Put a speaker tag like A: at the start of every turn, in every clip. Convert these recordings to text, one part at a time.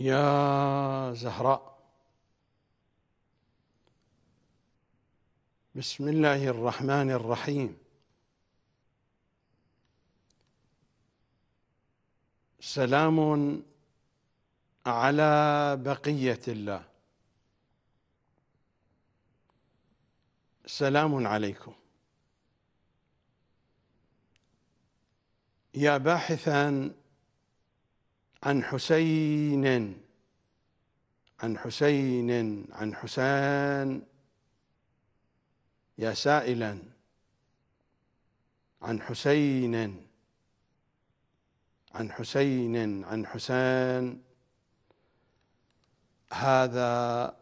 A: يا زهراء. بسم الله الرحمن الرحيم. سلام على بقية الله. سلام عليكم. يا باحثا عن حسين عن حسين عن حسين يا سائلا عن حسين عن حسين عن حسين هذا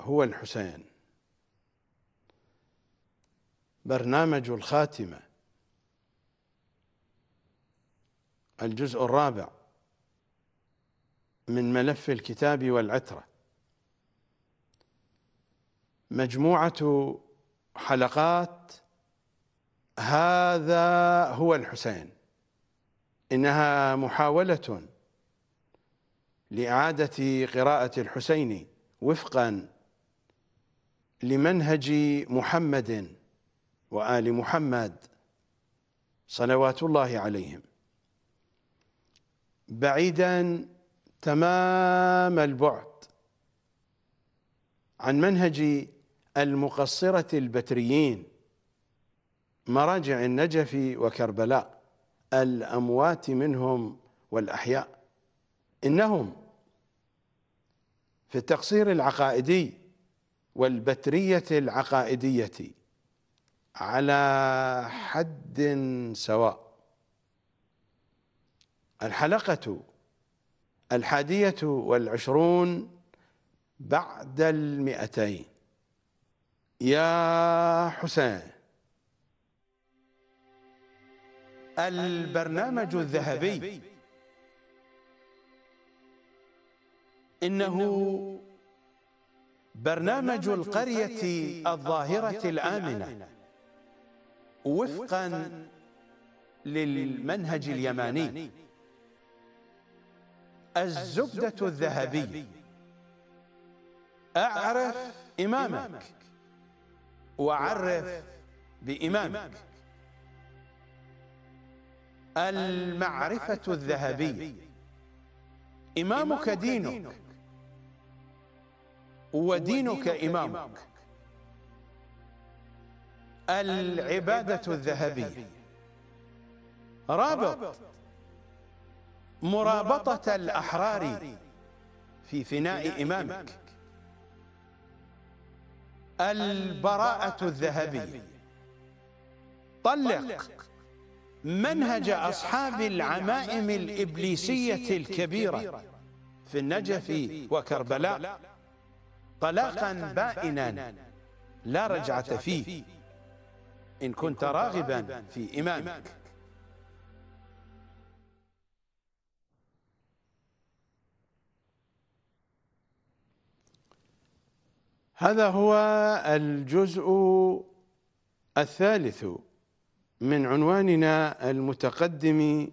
A: هو الحسين. برنامج الخاتمة الجزء الرابع. من ملف الكتاب والعترة. مجموعة حلقات هذا هو الحسين. إنها محاولة لإعادة قراءة الحسين وفقا لمنهج محمد وآل محمد صلوات الله عليهم. بعيدا تمام البعد عن منهج المقصرة البتريين مراجع النجف وكربلاء الأموات منهم والأحياء. إنهم في التقصير العقائدي والبترية العقائدية على حد سواء. الحلقة الحادية والعشرون بعد المئتين. يا حسين. البرنامج الذهبي. إنه برنامج القرية الظاهرة الآمنة. وفقا للمنهج اليماني. الزبدة الذهبية. أعرف إمامك. وعرف بإمامك. المعرفة الذهبية. إمامك دينك. ودينك إمامك. العبادة الذهبية. رابط. مرابطة الأحرار في فناء إمامك. البراءة الذهبية. طلق. منهج أصحاب العمائم الإبليسية الكبيرة. في النجف وكربلاء. طلاقا بائنا. لا رجعة فيه. إن كنت راغبا في إمامك. هذا هو الجزء الثالث من عنواننا المتقدم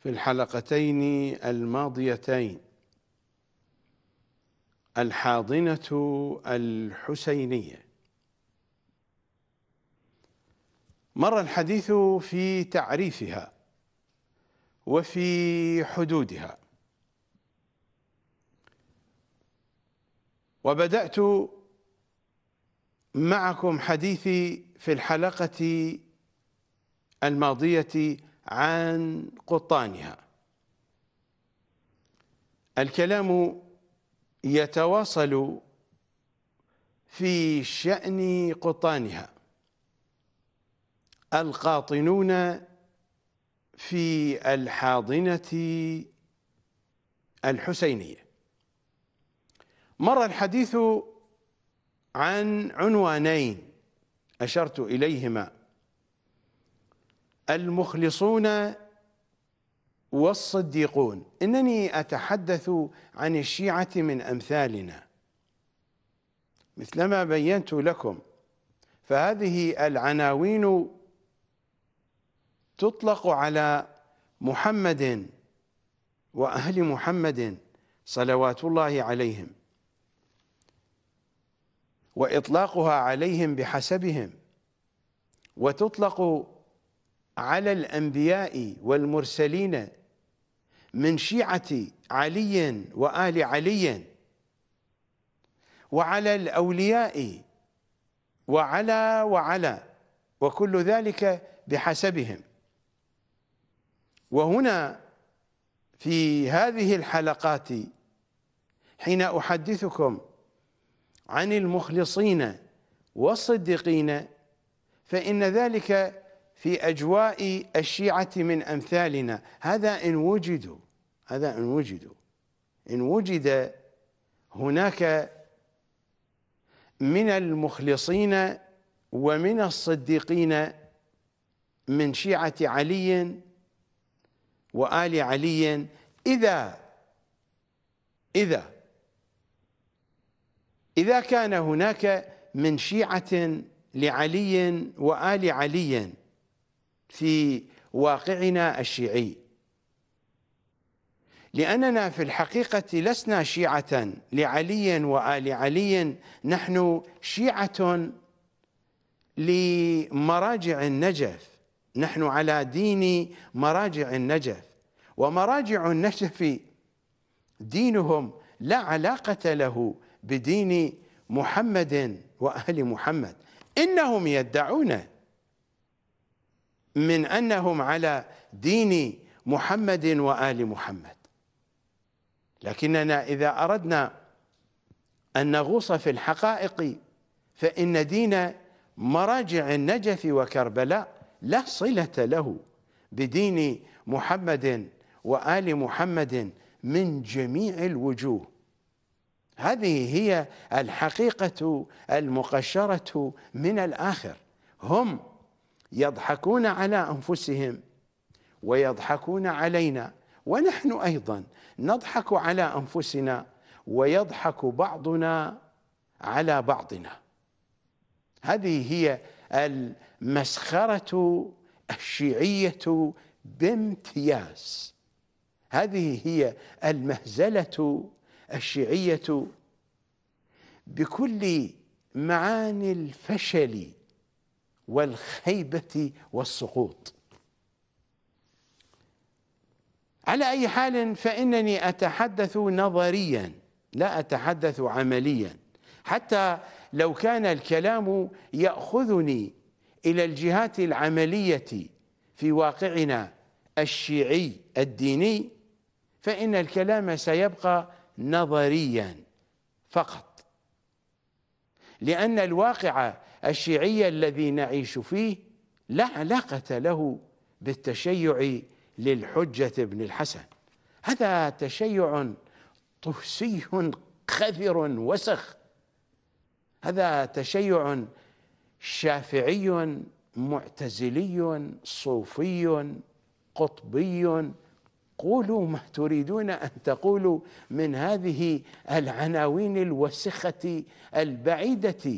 A: في الحلقتين الماضيتين الحاضنة الحسينية. مر الحديث في تعريفها وفي حدودها. وبدأت معكم حديثي في الحلقة الماضية عن قطانها. الكلام يتواصل في شأن قطانها. القاطنون في الحاضنة الحسينية. مر الحديث عن عنوانين أشرت إليهما. المخلصون والصديقون. إنني أتحدث عن الشيعة من أمثالنا. مثلما بينت لكم فهذه العناوين تطلق على محمد وأهل محمد صلوات الله عليهم. وإطلاقها عليهم بحسبهم وتطلق على الأنبياء والمرسلين من شيعة علي وآل علي وعلى الأولياء وعلى وعلى وكل ذلك بحسبهم. وهنا في هذه الحلقات حين أحدثكم عن المخلصين والصديقين فإن ذلك في أجواء الشيعة من أمثالنا. هذا إن وجدوا هذا إن وجدوا. إن وجد هناك من المخلصين ومن الصديقين من شيعة علي وآل علي. إذا إذا إذا كان هناك من شيعة لعلي وآل علي في واقعنا الشيعي. لأننا في الحقيقة لسنا شيعة لعلي وآل علي نحن شيعة لمراجع النجف. نحن على دين مراجع النجف. ومراجع النجف دينهم لا علاقة له بدين محمد وأهل محمد. إنهم يدعون من أنهم على دين محمد وآل محمد. لكننا إذا أردنا أن نغوص في الحقائق فإن دين مراجع النجف وكربلاء لا صلة له بدين محمد وآل محمد من جميع الوجوه. هذه هي الحقيقة المقشرة من الآخر. هم يضحكون على أنفسهم ويضحكون علينا ونحن أيضا نضحك على أنفسنا ويضحك بعضنا على بعضنا. هذه هي المسخرة الشيعية بامتياز. هذه هي المهزلة الشيعية بكل معاني الفشل والخيبة والسقوط. على أي حال فإنني أتحدث نظريا لا أتحدث عمليا. حتى لو كان الكلام يأخذني إلى الجهات العملية في واقعنا الشيعي الديني فإن الكلام سيبقى نظريا فقط. لأن الواقع الشيعي الذي نعيش فيه لا علاقة له بالتشيع للحجة بن الحسن. هذا تشيع طهسي خذر وسخ. هذا تشيع شافعي معتزلي صوفي قطبي قولوا ما تريدون أن تقولوا من هذه العناوين الوسخة البعيدة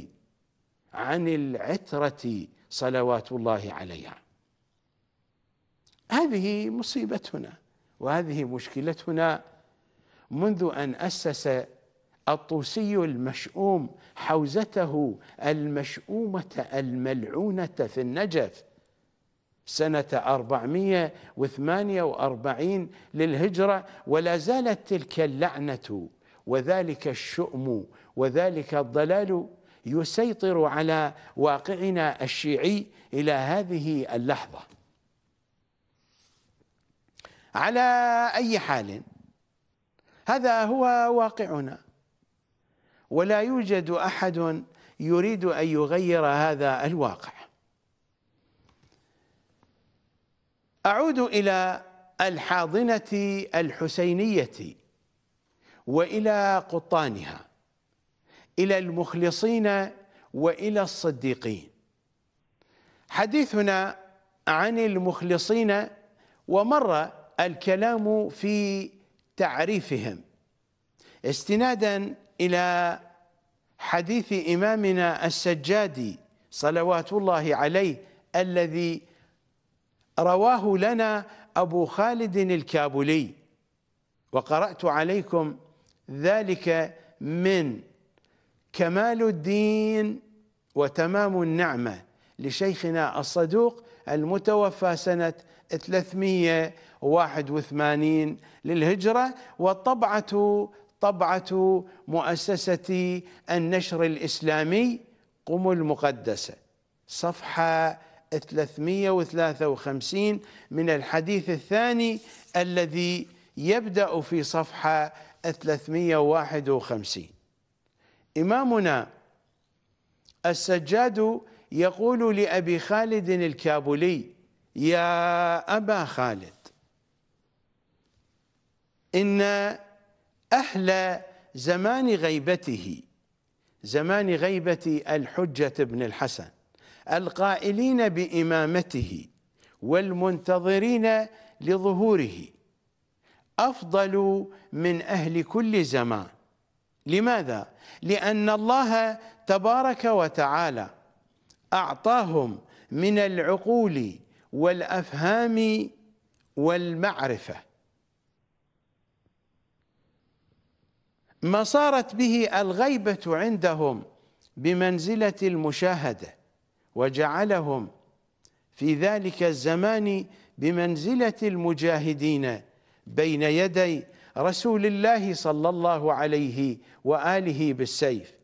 A: عن العترة صلوات الله عليها. هذه مصيبتنا وهذه مشكلتنا. منذ أن أسس الطوسي المشؤوم حوزته المشؤومة الملعونة في النجف سنة 448 للهجرة ولا زالت تلك اللعنة وذلك الشؤم وذلك الضلال يسيطر على واقعنا الشيعي إلى هذه اللحظة. على أي حال هذا هو واقعنا. ولا يوجد أحد يريد أن يغير هذا الواقع. أعود إلى الحاضنة الحسينية وإلى قطانها إلى المخلصين وإلى الصديقين. حديثنا عن المخلصين ومر الكلام في تعريفهم. استنادا إلى حديث إمامنا السجادي صلوات الله عليه الذي رواه لنا أبو خالد الكابولي. وقرأت عليكم ذلك من كمال الدين وتمام النعمة لشيخنا الصدوق المتوفى سنة 381 للهجرة والطبعة طبعة مؤسسة النشر الإسلامي قم المقدسة. صفحة 353 من الحديث الثاني الذي يبدأ في صفحة 351 إمامنا السجاد يقول لأبي خالد الكابولي يا أبا خالد إن أهل زمان غيبته زمان غيبة الحجة بن الحسن القائلين بإمامته والمنتظرين لظهوره. أفضل من أهل كل زمان. لماذا؟ لأن الله تبارك وتعالى أعطاهم من العقول والأفهام والمعرفة. ما صارت به الغيبة عندهم بمنزلة المشاهدة. وجعلهم في ذلك الزمان بمنزلة المجاهدين بين يدي رسول الله صلى الله عليه وآله بالسيف.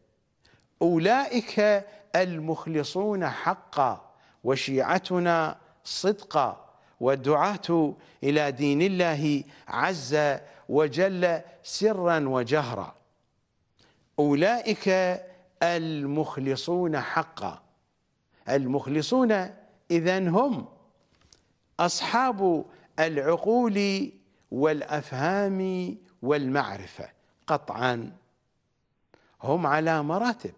A: أولئك المخلصون حقا وشيعتنا صدقا والدعاة إلى دين الله عز وجل سرا وجهرا. أولئك المخلصون حقا المخلصون إذا هم أصحاب العقول والأفهام والمعرفة. قطعا هم على مراتب.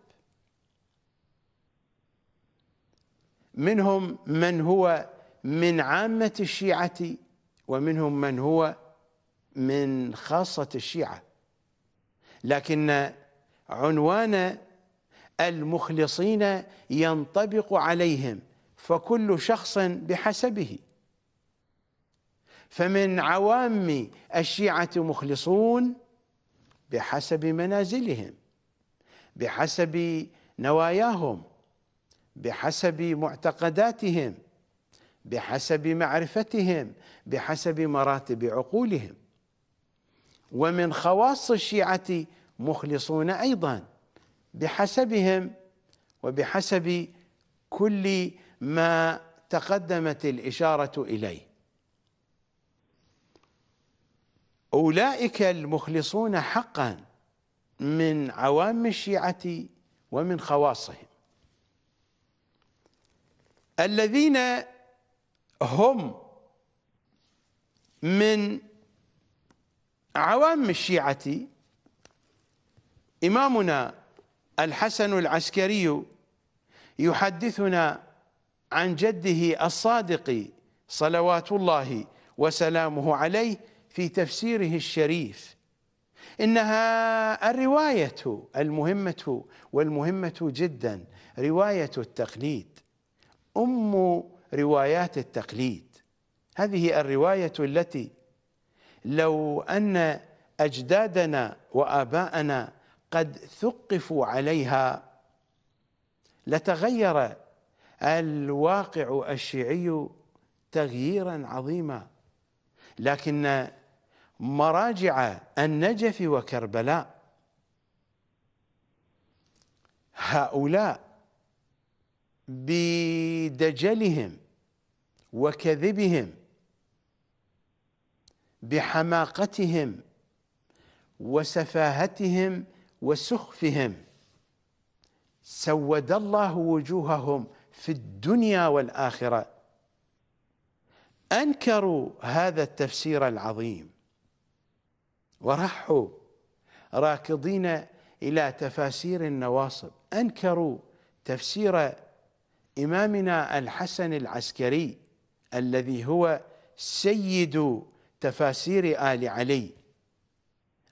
A: منهم من هو من عامة الشيعة ومنهم من هو من خاصة الشيعة. لكن عنوان المخلصين ينطبق عليهم فكل شخص بحسبه. فمن عوام الشيعة مخلصون بحسب منازلهم بحسب نواياهم بحسب معتقداتهم بحسب معرفتهم بحسب مراتب عقولهم. ومن خواص الشيعة مخلصون أيضا بحسبهم وبحسب كل ما تقدمت الإشارة إليه. أولئك المخلصون حقا من عوام الشيعة ومن خواصهم. الذين هم من عوام الشيعة إمامنا الحسن العسكري يحدثنا عن جده الصادق صلوات الله وسلامه عليه في تفسيره الشريف. إنها الرواية المهمة والمهمة جدا رواية التقليد أم روايات التقليد. هذه الرواية التي لو أن أجدادنا وآباءنا قد ثقفوا عليها. لتغير الواقع الشيعي تغييرا عظيما. لكن مراجع النجف وكربلاء هؤلاء بدجلهم وكذبهم بحماقتهم وسفاهتهم وسخفهم. سود الله وجوههم في الدنيا والآخرة. أنكروا هذا التفسير العظيم. ورحوا راكضين إلى تفاسير النواصب. أنكروا تفسير إمامنا الحسن العسكري الذي هو سيد تفاسير آل علي.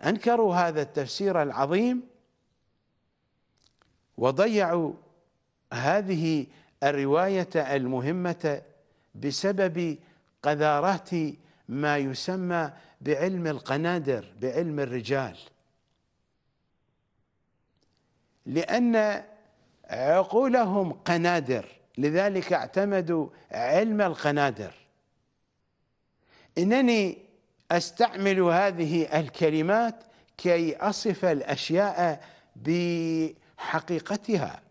A: أنكروا هذا التفسير العظيم وضيعوا هذه الرواية المهمة بسبب قذارات ما يسمى بعلم القنادر بعلم الرجال. لأن عقولهم قنادر لذلك اعتمدوا علم القنادر. إنني أستعمل هذه الكلمات كي أصف الأشياء بحقيقتها.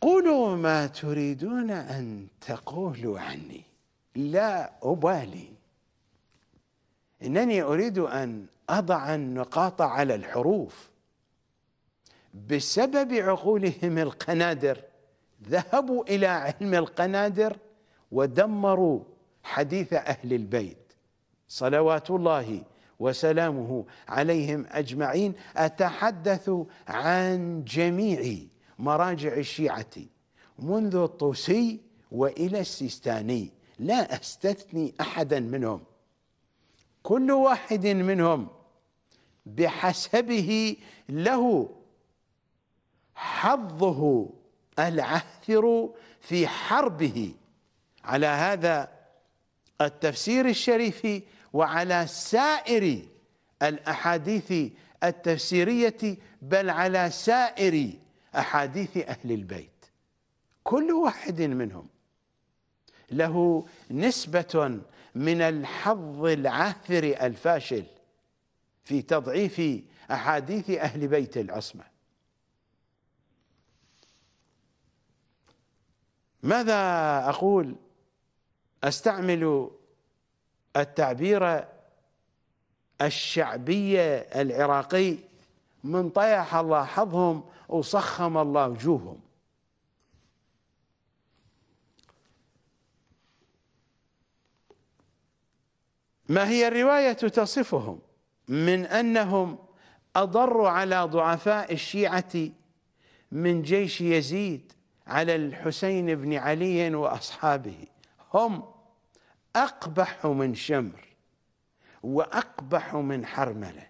A: قولوا ما تريدون أن تقولوا عني. لا أبالي. إنني أريد أن أضع النقاط على الحروف. بسبب عقولهم القنادر ذهبوا إلى علم القنادر ودمروا حديث أهل البيت. صلوات الله وسلامه عليهم أجمعين. أتحدث عن جميع مراجع الشيعة منذ الطوسي وإلى السيستاني. لا أستثني أحدا منهم. كل واحد منهم بحسبه له حظه العثر في حربه. على هذا التفسير الشريف وعلى سائر الأحاديث التفسيرية بل على سائر أحاديث أهل البيت. كل واحد منهم له نسبة من الحظ العاثر الفاشل في تضعيف أحاديث أهل بيت العصمة. ماذا أقول؟ أستعمل التعبير الشعبي العراقي من طيح الله حظهم وصخم الله وجوههم. ما هي الرواية تصفهم؟ من أنهم أضروا على ضعفاء الشيعة من جيش يزيد على الحسين بن علي وأصحابه. هم أقبح من شمر وأقبح من حرملة.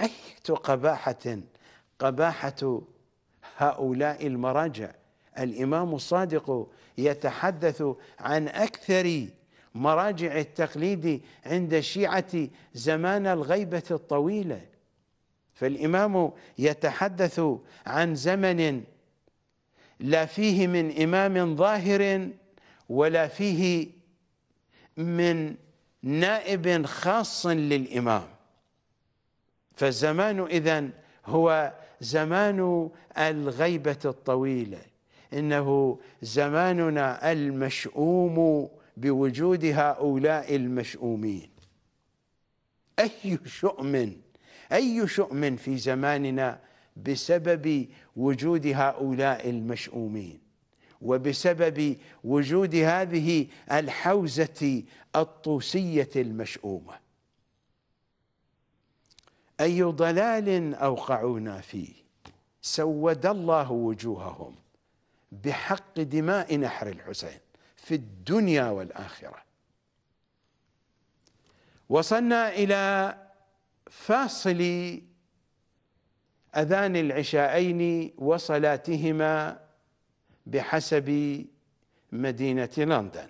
A: أية قباحة؟ قباحة هؤلاء المراجع. الإمام الصادق يتحدث عن أكثر مراجع التقليد عند الشيعة زمان الغيبة الطويلة. فالإمام يتحدث عن زمن لا فيه من إمام ظاهر ولا فيه من نائب خاص للإمام. فالزمان إذن هو زمان الغيبة الطويلة. إنه زماننا المشؤوم بوجود هؤلاء المشؤومين. أي شؤم أي شؤم في زماننا بسبب وجود هؤلاء المشؤومين. وبسبب وجود هذه الحوزة الطوسية المشؤومة. أي ضلال أوقعونا فيه سود الله وجوههم بحق دماء نحر الحسين في الدنيا والآخرة. وصلنا إلى فاصل أذان العشاءين وصلاتهما بحسب مدينة لندن.